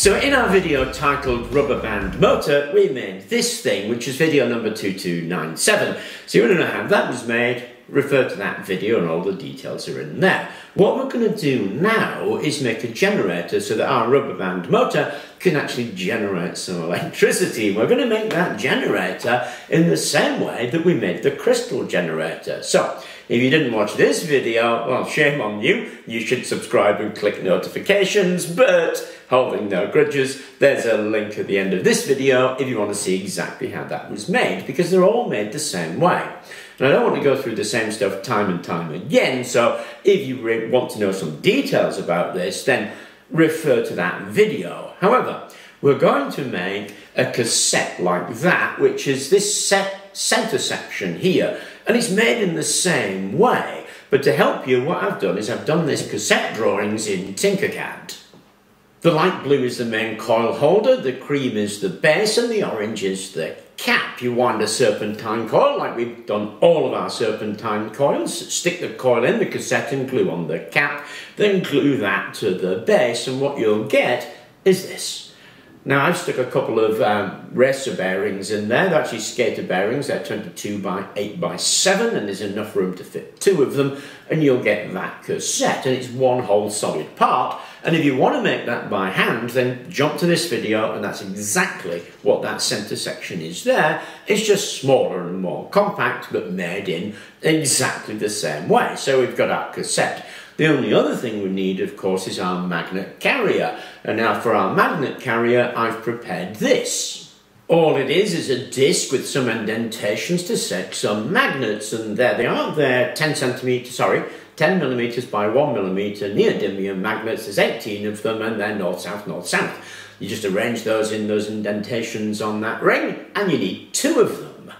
So in our video titled Rubber Band Motor, we made this thing, which is video number 2297. So you want to know how that was made, refer to that video and all the details are in there. What we're going to do now is make a generator so that our rubber band motor can actually generate some electricity. We're going to make that generator in the same way that we made the crystal generator. So, if you didn't watch this video, well, shame on you. You should subscribe and click notifications, but holding no grudges, there's a link at the end of this video if you want to see exactly how that was made, because they're all made the same way. And I don't want to go through the same stuff time and time again, so if you want to know some details about this, then refer to that video. However, we're going to make a cassette like that, which is this set center section here, and it's made in the same way. But to help you, what I've done is I've done this cassette drawings in Tinkercad. The light blue is the main coil holder, the cream is the base, and the orange is the cap. You wind a serpentine coil, like we've done all of our serpentine coils. Stick the coil in the cassette and glue on the cap, then glue that to the base, and what you'll get is this. Now I've stuck a couple of um, racer bearings in there. They're actually skater bearings. They're 22 by 8 by 7 and there's enough room to fit two of them and you'll get that cassette and it's one whole solid part. And if you want to make that by hand then jump to this video and that's exactly what that centre section is there. It's just smaller and more compact but made in exactly the same way. So we've got our cassette. The only other thing we need, of course, is our magnet carrier. And now for our magnet carrier, I've prepared this. All it is is a disc with some indentations to set some magnets, and there they are. They're 10 centimeters, sorry, 10 millimeters by 1 millimeter neodymium magnets. There's 18 of them, and they're north, south, north, south. You just arrange those in those indentations on that ring, and you need two of them.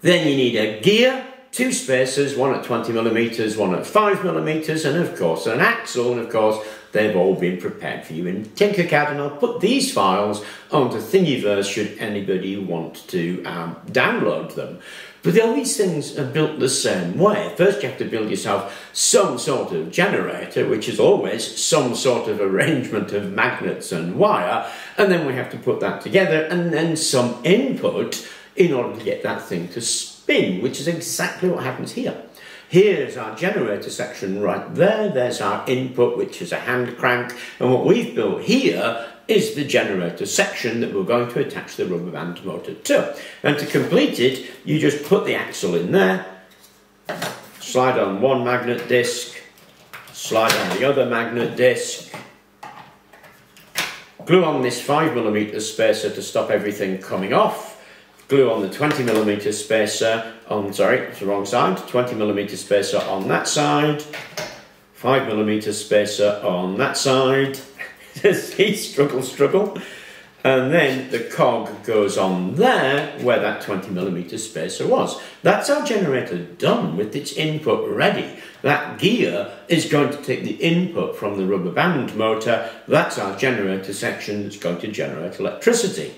Then you need a gear two spacers, one at 20 millimeters, one at 5 millimeters, and of course an axle, and of course they've all been prepared for you in Tinkercad, and I'll put these files onto Thingiverse should anybody want to um, download them. But all these things are built the same way. First you have to build yourself some sort of generator, which is always some sort of arrangement of magnets and wire, and then we have to put that together, and then some input in order to get that thing to spin spin, which is exactly what happens here. Here's our generator section right there. There's our input, which is a hand crank. And what we've built here is the generator section that we're going to attach the rubber band motor to. And to complete it, you just put the axle in there, slide on one magnet disc, slide on the other magnet disc, glue on this 5mm spacer to stop everything coming off, glue on the 20 millimeter spacer on, sorry, it's the wrong side, 20 millimeter spacer on that side, 5 millimeter spacer on that side. See, struggle, struggle. And then the cog goes on there where that 20 millimeter spacer was. That's our generator done with its input ready. That gear is going to take the input from the rubber band motor. That's our generator section that's going to generate electricity.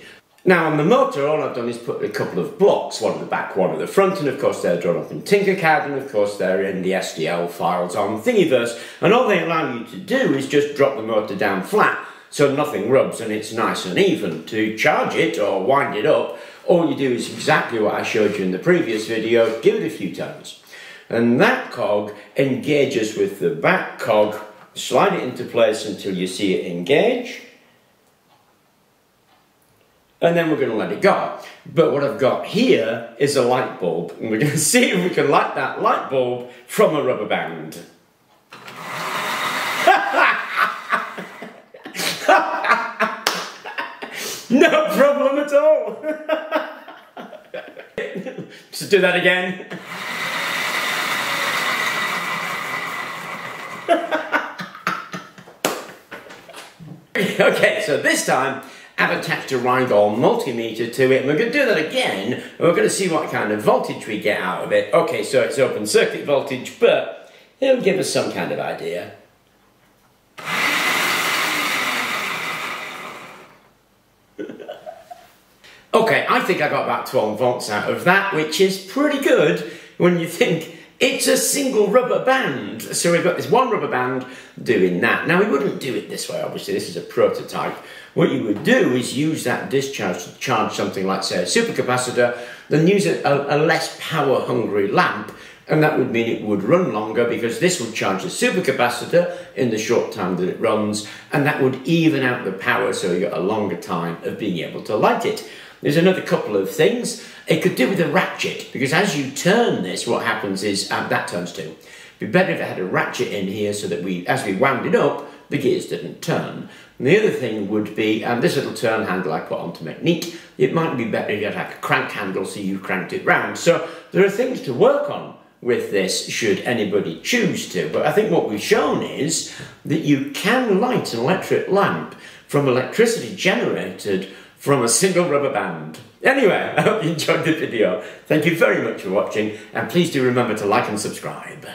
Now on the motor, all I've done is put a couple of blocks, one at the back, one at the front, and of course they're drawn up in Tinkercad, and of course they're in the STL files on Thingiverse, and all they allow you to do is just drop the motor down flat, so nothing rubs and it's nice and even. To charge it or wind it up, all you do is exactly what I showed you in the previous video, give it a few turns. And that cog engages with the back cog, slide it into place until you see it engage, and then we're going to let it go. But what I've got here is a light bulb, and we're going to see if we can light that light bulb from a rubber band. no problem at all. Just do that again. okay, so this time I've attached a Rheingold multimeter to it, and we're going to do that again, and we're going to see what kind of voltage we get out of it. Okay, so it's open circuit voltage, but it'll give us some kind of idea. okay, I think I got about 12 volts out of that, which is pretty good when you think It's a single rubber band. So we've got this one rubber band doing that. Now we wouldn't do it this way, obviously, this is a prototype. What you would do is use that discharge to charge something like, say, a supercapacitor, then use a, a, less power hungry lamp and that would mean it would run longer because this would charge the supercapacitor in the short time that it runs, and that would even out the power so you got a longer time of being able to light it. There's another couple of things. It could do with a ratchet because as you turn this, what happens is um, that turns too. It'd be better if it had a ratchet in here so that we, as we wound it up, the gears didn't turn. And the other thing would be, um, this little turn handle I put onto Technics, it might be better if you had like a crank handle so you cranked it round. So there are things to work on with this should anybody choose to. But I think what we've shown is that you can light an electric lamp from electricity generated from a single rubber band. Anyway, I hope you enjoyed the video. Thank you very much for watching and please do remember to like and subscribe.